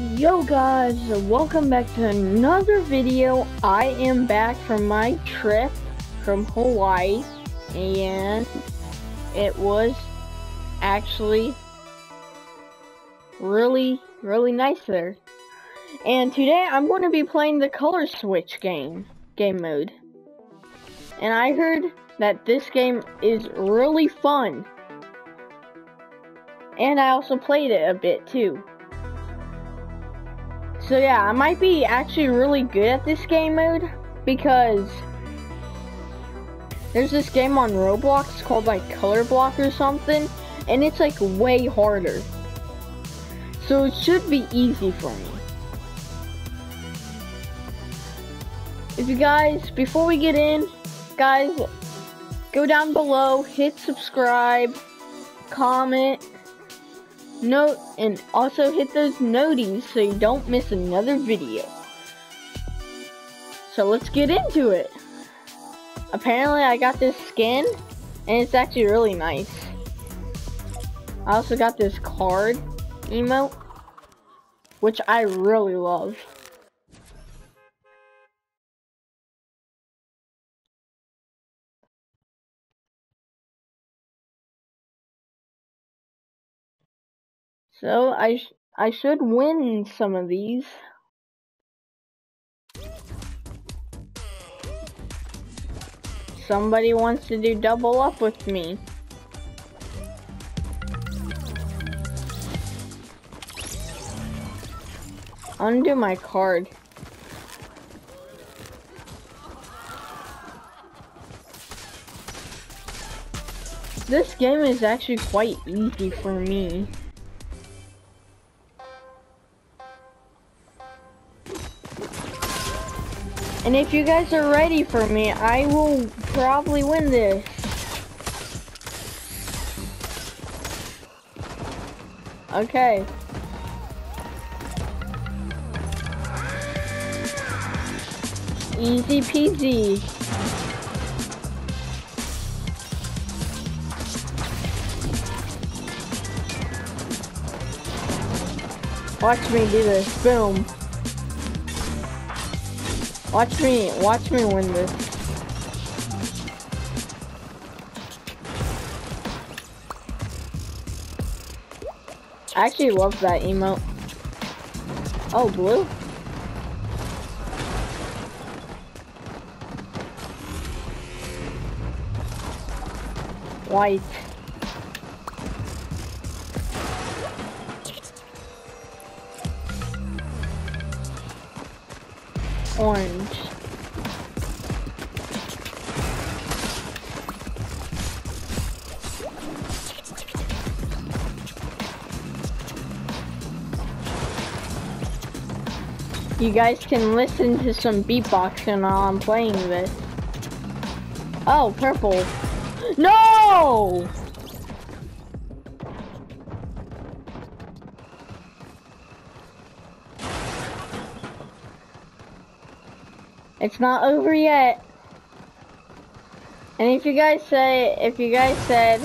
Yo guys, welcome back to another video. I am back from my trip from Hawaii and it was actually really, really nice there. And today I'm going to be playing the color switch game, game mode. And I heard that this game is really fun. And I also played it a bit too. So yeah, I might be actually really good at this game mode because there's this game on Roblox called like Color Block or something, and it's like way harder. So it should be easy for me. If you guys, before we get in, guys, go down below, hit subscribe, comment, note, and also hit those noties so you don't miss another video. So let's get into it. Apparently I got this skin, and it's actually really nice. I also got this card emote, which I really love. So I sh I should win some of these. Somebody wants to do double up with me. Undo my card. This game is actually quite easy for me. And if you guys are ready for me, I will probably win this. Okay. Easy peasy. Watch me do this. Boom. Watch me, watch me win this. I actually love that emote. Oh, blue? White. Orange. You guys can listen to some beatboxing while I'm playing this. Oh, purple. No! It's not over yet. And if you guys say, if you guys said,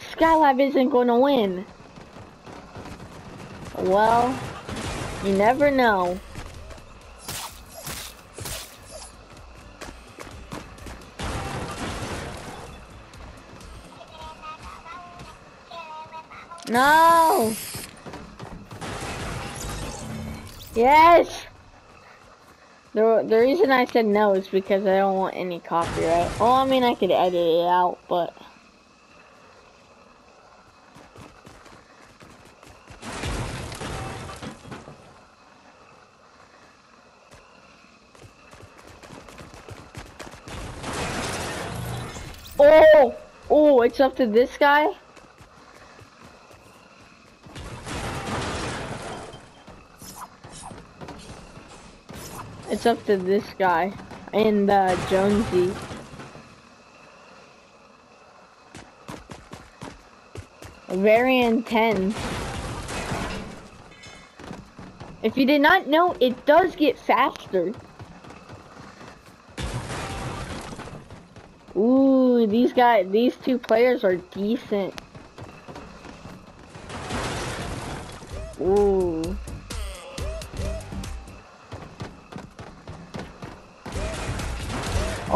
Skylab isn't going to win, well, you never know. No! Yes! The, the reason I said no is because I don't want any copyright. Well, I mean, I could edit it out, but... Oh! Oh, it's up to this guy? It's up to this guy and uh, Jonesy. Very intense. If you did not know, it does get faster. Ooh, these guys, these two players are decent. Ooh.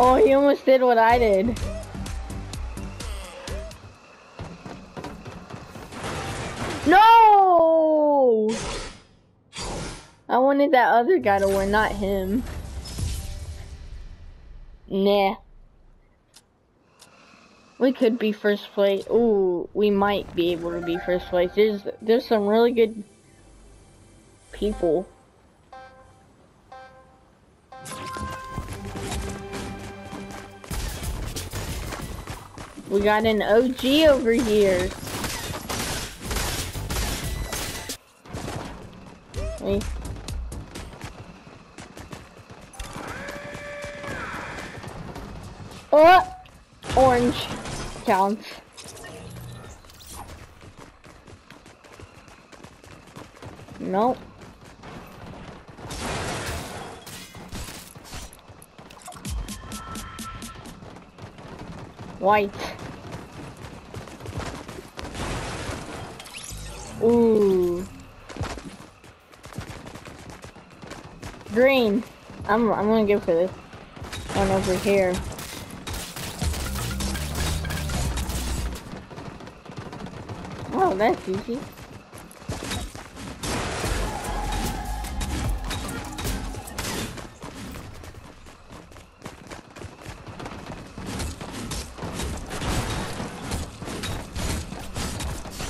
Oh, he almost did what I did. No! I wanted that other guy to win, not him. Nah. We could be first place. Ooh, we might be able to be first place. There's there's some really good people. We got an OG over here. Hey. Oh! Orange counts. Nope. White. Ooh. Green. I'm I'm gonna go for this one over here. Oh, that's easy.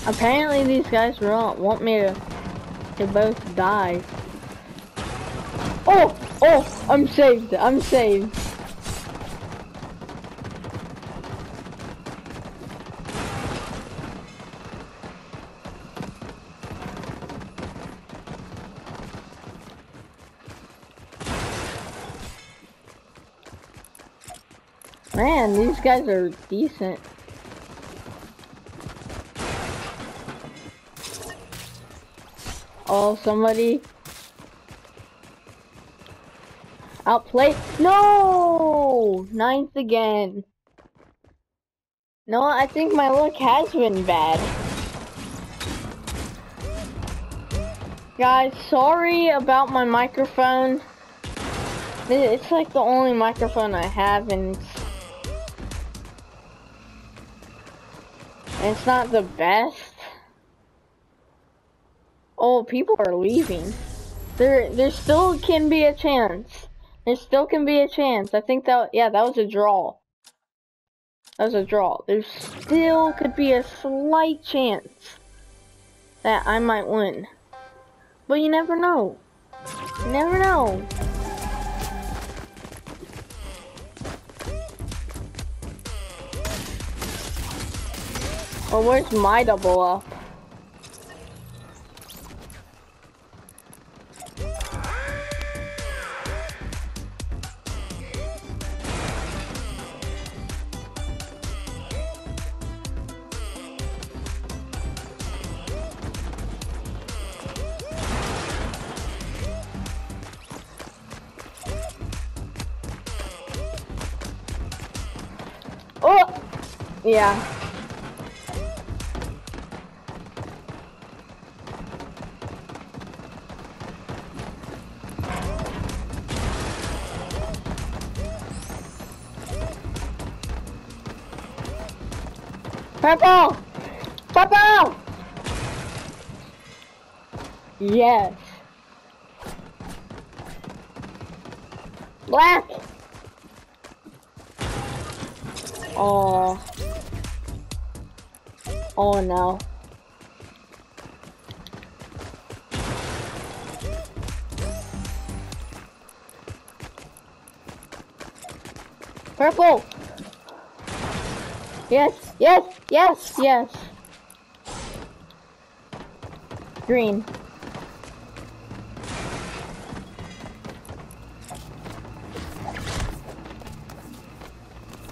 Apparently these guys want me to, to both die. Oh! Oh! I'm saved! I'm saved! Man, these guys are decent. Oh, somebody outplayed. No, ninth again. No, I think my luck has been bad. Guys, sorry about my microphone. It's like the only microphone I have and it's not the best. Oh, people are leaving. There, there still can be a chance. There still can be a chance. I think that, yeah, that was a draw. That was a draw. There still could be a slight chance that I might win. But you never know. You never know. Oh, where's my double up? Oh! Yeah. Purple! Purple! Yes. Black! Oh. Oh no. Purple! Yes, yes, yes, yes. Green.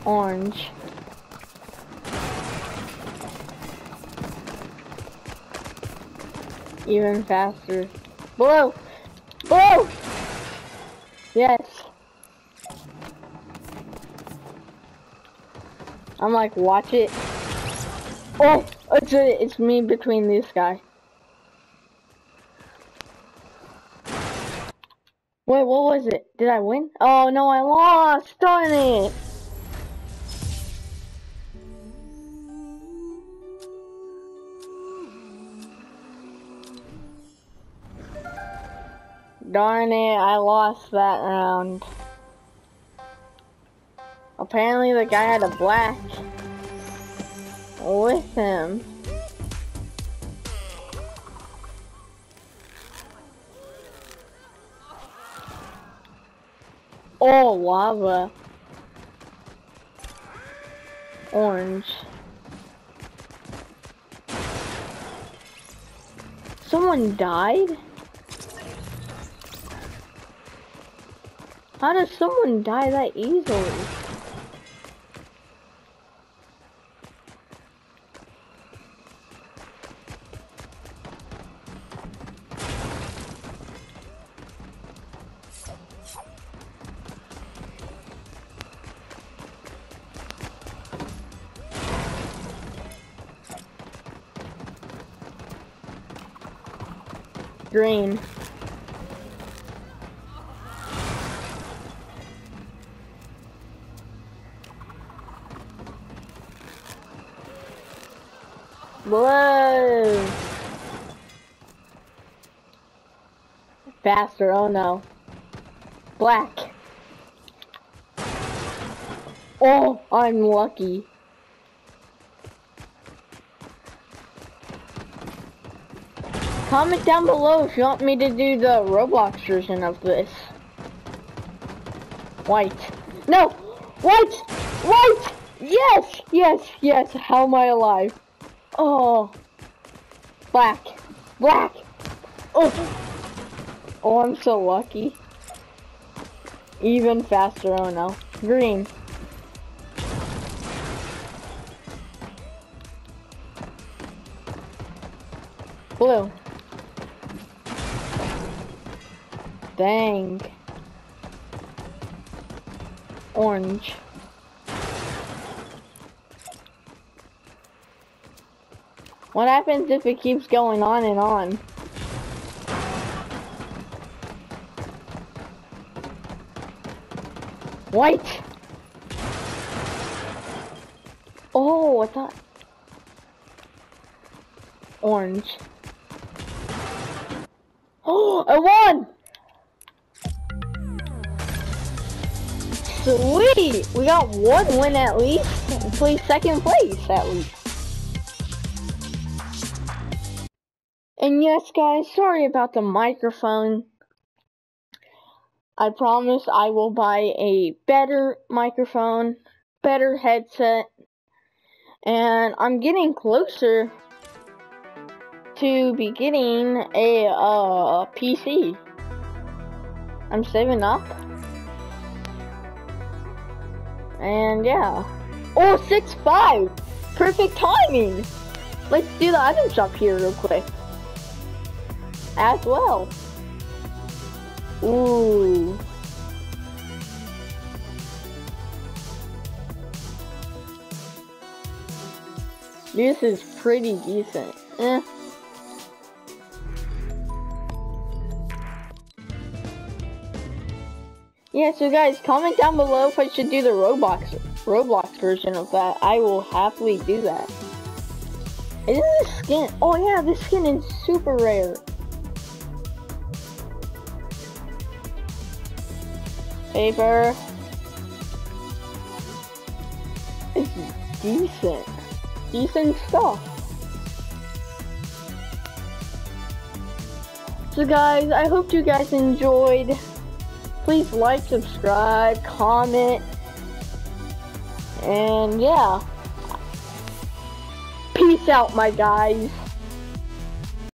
orange. Even faster. Blue! Blue! Yes. I'm like, watch it. Oh, it's a, it's me between this guy. Wait, what was it? Did I win? Oh no, I lost. Darn it! Darn it, I lost that round. Apparently the guy had a black with him. Oh, lava. Orange. Someone died? How does someone die that easily? Green. Whoa! Faster, oh no. Black. Oh, I'm lucky. Comment down below if you want me to do the Roblox version of this. White. No! White! White! Yes! Yes! Yes! How am I alive? Oh. Black. Black. Oh. Oh, I'm so lucky. Even faster, oh no. Green. Blue. Dang. Orange. What happens if it keeps going on and on? White! Oh, I thought... Orange. Oh, I won! Sweet! We got one win at least. Please second place at least. And yes, guys, sorry about the microphone. I promise I will buy a better microphone, better headset, and I'm getting closer to be getting a uh, PC. I'm saving up. And yeah. Oh, six five! Perfect timing! Let's do the item shop here real quick as well. Ooh. This is pretty decent. Eh. Yeah, so guys, comment down below if I should do the Roblox Roblox version of that. I will happily do that. Isn't this skin? Oh yeah, this skin is super rare. Paper. It's decent. Decent stuff. So guys, I hope you guys enjoyed. Please like, subscribe, comment, and yeah. Peace out, my guys.